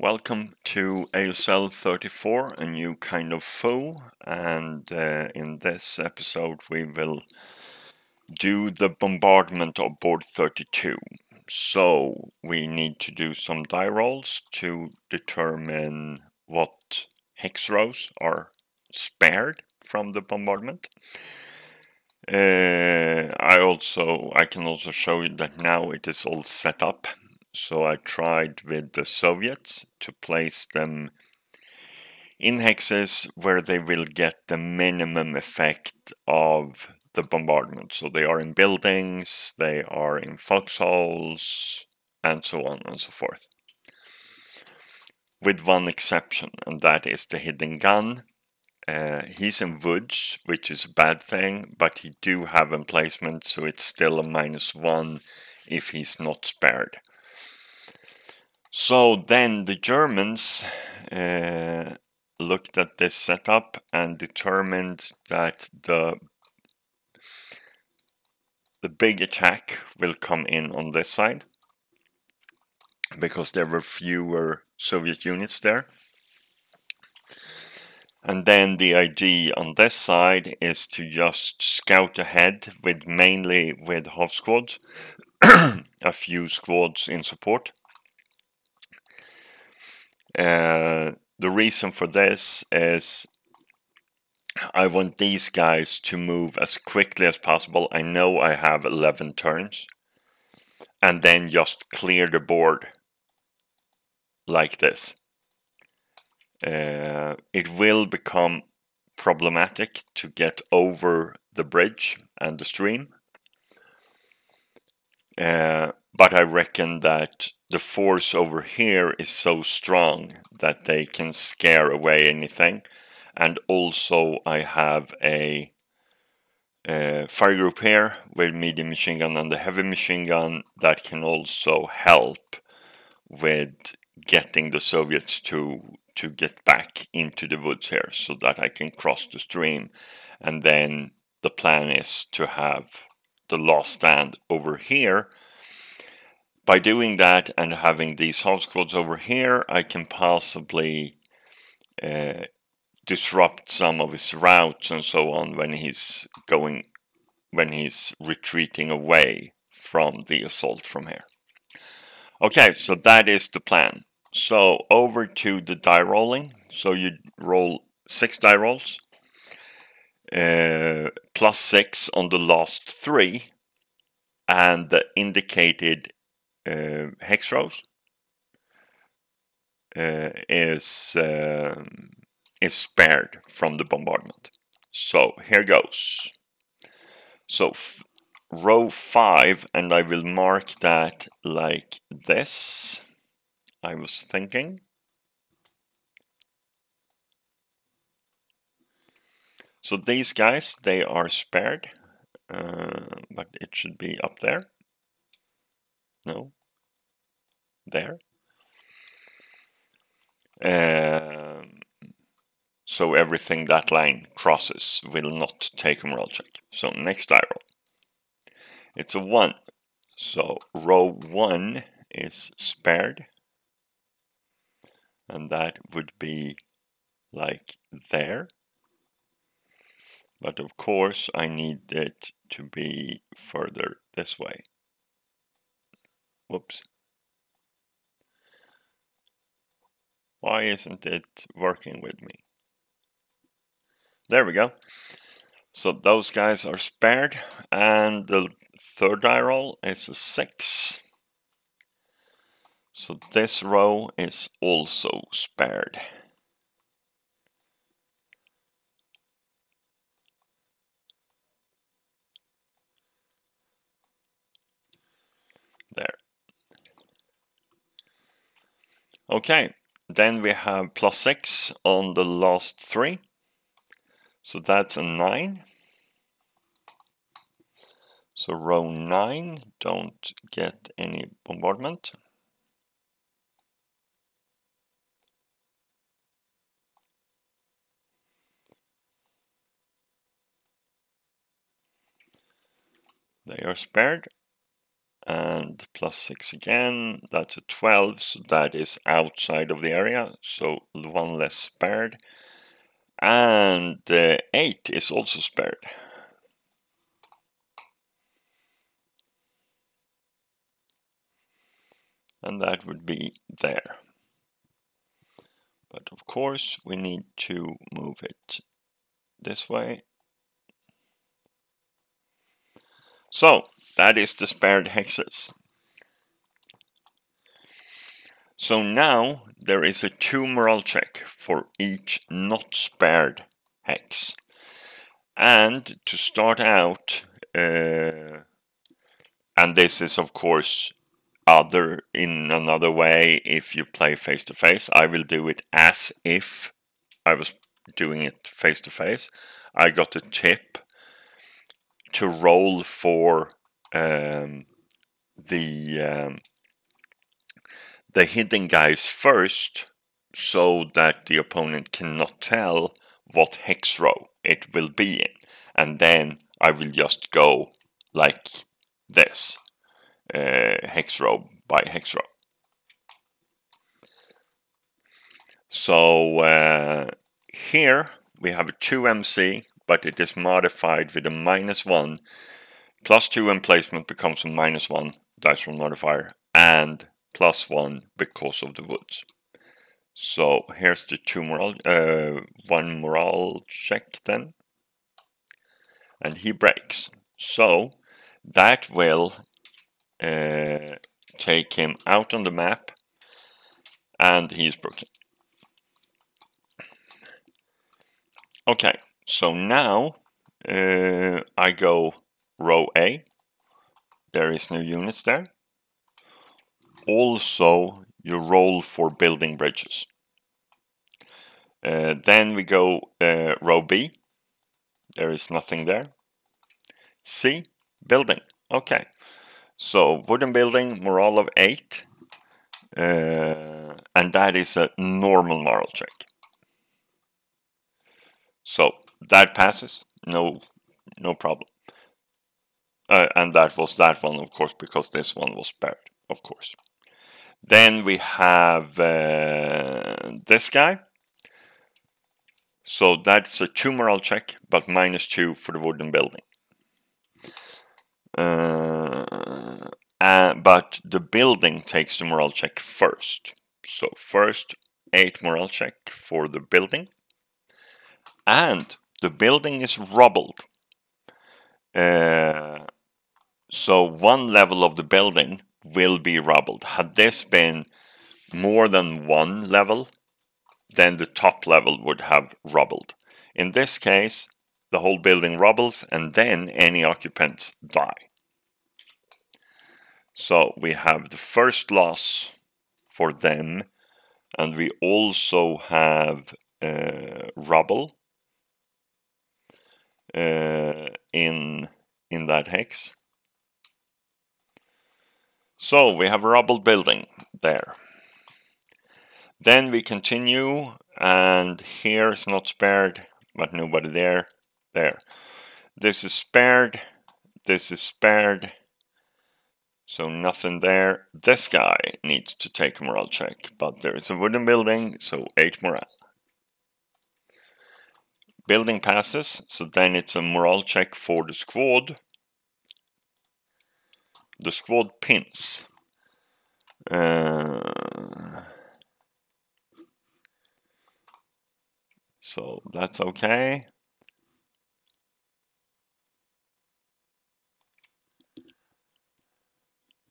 Welcome to ASL 34, a new kind of foe, and uh, in this episode we will do the bombardment of board 32. So we need to do some die rolls to determine what hex rows are spared from the bombardment. Uh, I also I can also show you that now it is all set up so I tried with the Soviets to place them in hexes where they will get the minimum effect of the bombardment. So they are in buildings, they are in foxholes, and so on and so forth. With one exception, and that is the hidden gun. Uh, he's in woods, which is a bad thing, but he do have emplacement, so it's still a minus one if he's not spared. So then the Germans uh, looked at this setup and determined that the the big attack will come in on this side because there were fewer Soviet units there. And then the idea on this side is to just scout ahead with mainly with half squads, a few squads in support. Uh, the reason for this is I want these guys to move as quickly as possible. I know I have 11 turns. And then just clear the board like this. Uh, it will become problematic to get over the bridge and the stream. Uh, but I reckon that the force over here is so strong that they can scare away anything. And also I have a, fire group here with medium machine gun and the heavy machine gun that can also help with getting the Soviets to to get back into the woods here so that I can cross the stream and then the plan is to have the last stand over here by doing that and having these half squads over here, I can possibly uh, disrupt some of his routes and so on when he's going, when he's retreating away from the assault from here. Okay, so that is the plan. So over to the die rolling. So you roll six die rolls, uh, plus six on the last three, and the indicated hex rows uh, is um, is spared from the bombardment. So here goes. So row 5 and I will mark that like this. I was thinking. So these guys, they are spared, uh, but it should be up there. No, there. Um, so everything that line crosses will not take a moral check. So next die roll. It's a 1. So row 1 is spared. And that would be like there. But of course I need it to be further this way. Whoops. Why isn't it working with me? There we go. So those guys are spared. And the third die roll is a 6. So this row is also spared. There. Okay, then we have plus 6 on the last three. So that's a 9. So row 9 don't get any bombardment. They are spared. And plus 6 again, that's a 12, so that is outside of the area, so one less spared. And uh, 8 is also spared. And that would be there. But of course, we need to move it this way. So, that is the spared hexes. So now there is a two morale check for each not spared hex. And to start out, uh, and this is of course other in another way if you play face to face. I will do it as if I was doing it face to face. I got a tip to roll for um, the um, the hidden guys first so that the opponent cannot tell what hex row it will be in. And then I will just go like this uh, hex row by hex row. So uh, here we have a 2MC but it is modified with a minus 1 Plus 2 emplacement becomes a minus 1 dice roll modifier and plus 1 because of the woods. So here's the two morale, uh, one morale check then. And he breaks. So that will uh, take him out on the map and he's broken. Okay, so now uh, I go row A. There is no units there. Also, you roll for building bridges. Uh, then we go uh, row B. There is nothing there. C, building. Okay. So wooden building, morale of 8. Uh, and that is a normal morale check. So that passes, no, no problem. Uh, and that was that one, of course, because this one was spared, of course. Then we have uh, this guy. So that's a morale check, but minus two for the wooden building. Uh, but the building takes the morale check first. So first, eight morale check for the building. And the building is rubbled. Uh, so one level of the building will be rubbled. Had this been more than one level, then the top level would have rubbled. In this case, the whole building rubbles and then any occupants die. So we have the first loss for them and we also have uh, rubble uh, in in that hex. So we have a rubble building there. Then we continue and here is not spared, but nobody there, there. This is spared, this is spared, so nothing there. This guy needs to take a morale check, but there is a wooden building, so 8 morale. Building passes, so then it's a morale check for the squad the squad pins. Uh, so that's okay.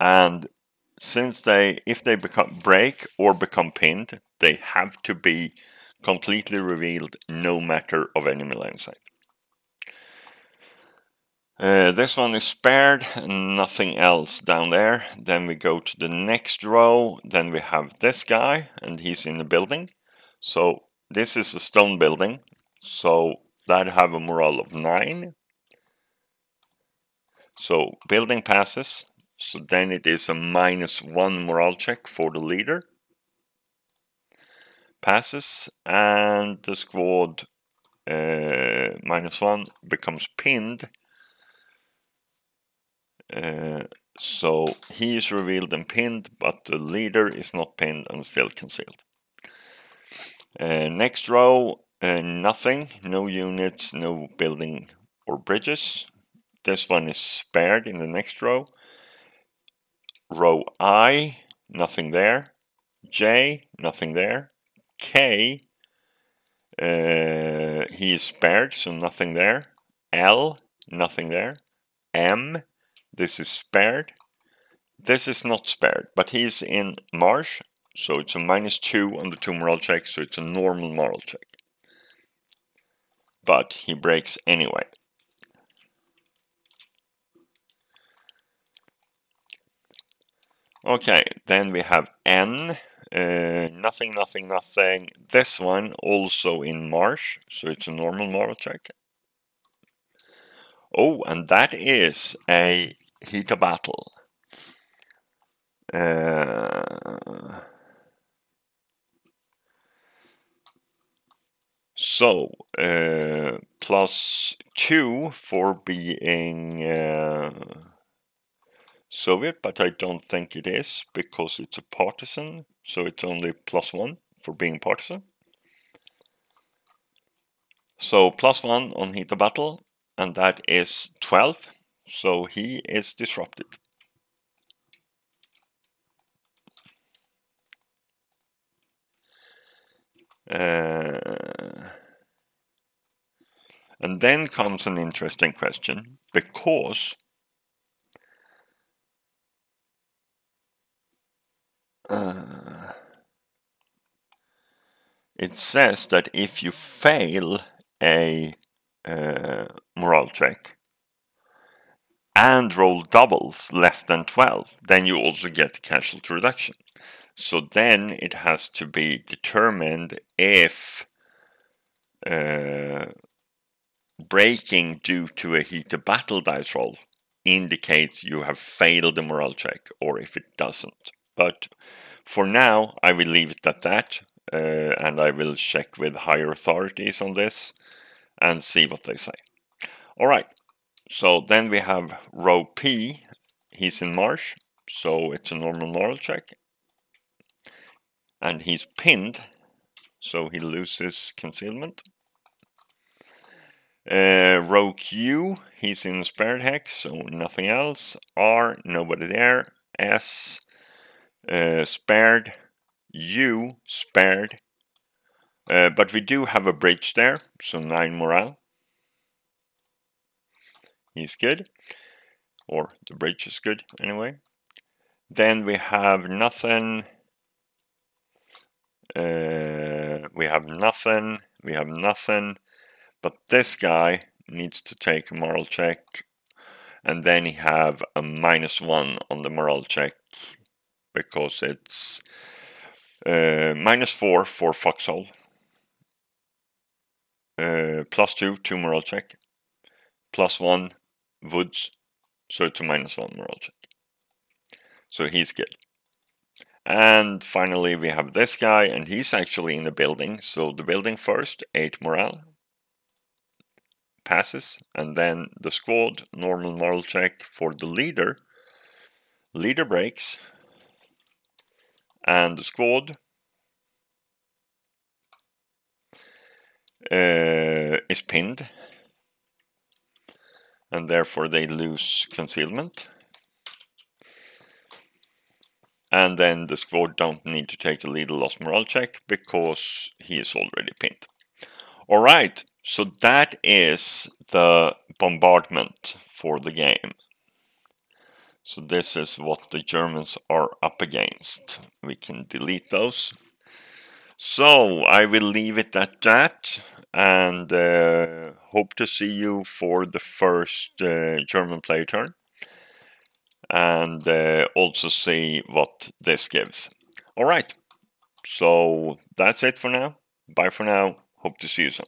And since they, if they become break or become pinned, they have to be completely revealed no matter of enemy line sight. Uh, this one is spared, nothing else down there. Then we go to the next row. Then we have this guy, and he's in the building. So this is a stone building. So that have a morale of 9. So building passes. So then it is a minus 1 morale check for the leader. Passes, and the squad uh, minus 1 becomes pinned uh, So he is revealed and pinned, but the leader is not pinned and still concealed. Uh, next row, uh, nothing, no units, no building or bridges. This one is spared in the next row. Row I, nothing there. J, nothing there. K, uh, he is spared, so nothing there. L, nothing there. M, this is spared. This is not spared, but he's in Marsh, so it's a minus 2 on the 2 morale check, so it's a normal moral check. But he breaks anyway. Okay, then we have N, uh, nothing, nothing, nothing. This one also in Marsh, so it's a normal moral check. Oh, and that is a heat of battle. Uh, so, uh, plus two for being uh, Soviet, but I don't think it is because it's a partisan, so it's only plus one for being partisan. So plus one on heat of battle, and that is 12, so he is disrupted. Uh, and then comes an interesting question, because uh, it says that if you fail a uh, morale check and roll doubles less than 12, then you also get casualty reduction. So then it has to be determined if uh, breaking due to a heat of battle dice roll indicates you have failed the morale check or if it doesn't. But for now, I will leave it at that uh, and I will check with higher authorities on this and see what they say. All right, so then we have row P. He's in Marsh, so it's a normal morale check and he's pinned so he loses concealment. Uh, row Q, he's in spared hex, so nothing else. R, nobody there. S, uh, spared. U, spared. Uh, but we do have a bridge there, so 9 morale. He's good, or the bridge is good anyway. Then we have nothing, uh, we have nothing, we have nothing, but this guy needs to take a morale check and then he have a minus one on the morale check because it's uh, minus four for Foxhole, uh, plus two, two morale check, plus one Woods, so a minus one morale check. So he's good. And finally, we have this guy, and he's actually in the building. So the building first, 8 morale, passes, and then the squad, normal morale check for the leader. Leader breaks, and the squad uh, is pinned, and therefore they lose concealment and then the squad don't need to take a leader loss morale check because he is already pinned. Alright, so that is the bombardment for the game. So this is what the Germans are up against. We can delete those. So I will leave it at that and uh, hope to see you for the first uh, German play turn and uh, also see what this gives. All right, so that's it for now. Bye for now. Hope to see you soon.